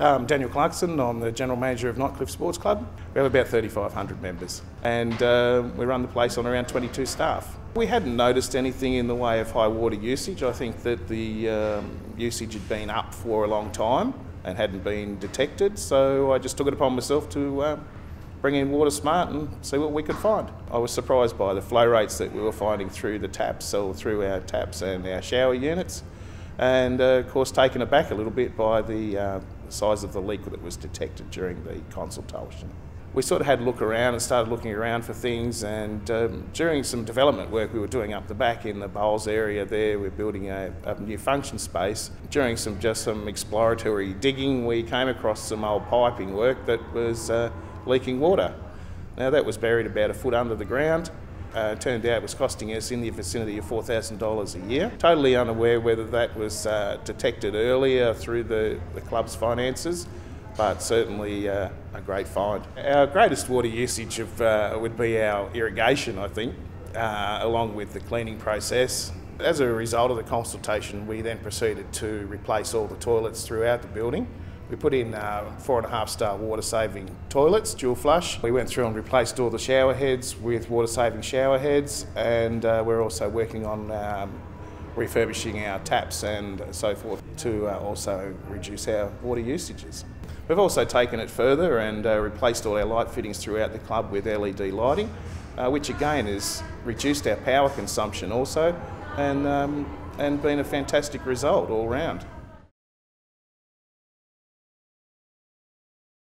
Um, Daniel Clarkson, I'm the General Manager of Nightcliff Sports Club. We have about 3,500 members and uh, we run the place on around 22 staff. We hadn't noticed anything in the way of high water usage. I think that the um, usage had been up for a long time and hadn't been detected, so I just took it upon myself to uh, bring in Water Smart and see what we could find. I was surprised by the flow rates that we were finding through the taps, or through our taps and our shower units, and uh, of course taken aback a little bit by the uh, size of the leak that was detected during the consultation. We sort of had a look around and started looking around for things and um, during some development work we were doing up the back in the bowls area there, we're building a, a new function space. During some just some exploratory digging we came across some old piping work that was uh, leaking water. Now that was buried about a foot under the ground. Uh, turned out was costing us in the vicinity of $4,000 a year. Totally unaware whether that was uh, detected earlier through the, the club's finances, but certainly uh, a great find. Our greatest water usage of, uh, would be our irrigation, I think, uh, along with the cleaning process. As a result of the consultation, we then proceeded to replace all the toilets throughout the building. We put in uh, four and a half star water saving toilets, dual flush. We went through and replaced all the shower heads with water saving shower heads, and uh, we're also working on um, refurbishing our taps and so forth to uh, also reduce our water usages. We've also taken it further and uh, replaced all our light fittings throughout the club with LED lighting, uh, which again has reduced our power consumption also and, um, and been a fantastic result all round.